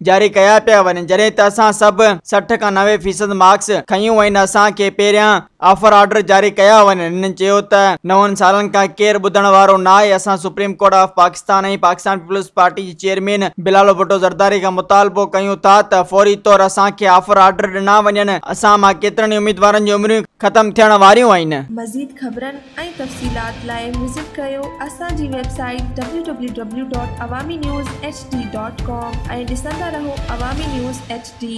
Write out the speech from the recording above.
जारी कया पिया वञनि। जॾहिं त असां सभु सठि खां नवे फ़ीसद मार्क्स खयूं आहिनि असांखे पहिरियाँ ऑफ़र ऑर्डर जारी कया वञनि। हिननि चयो त नवनि सालनि खां केरु supreme court of Pakistan Pakistan peoples party chairman बिलालो Bhutto Zardari खां मुतालबो कयूं था त फौरी ऑफ़र ऑर्डर ॾिना वञनि। असां माँ केतिरनि उम्मीदवारनि जूं उमिरियूं मज़ीद ख़बरनि www.awaminews.hd.com रहो। अवामी न्यूज़ एच डी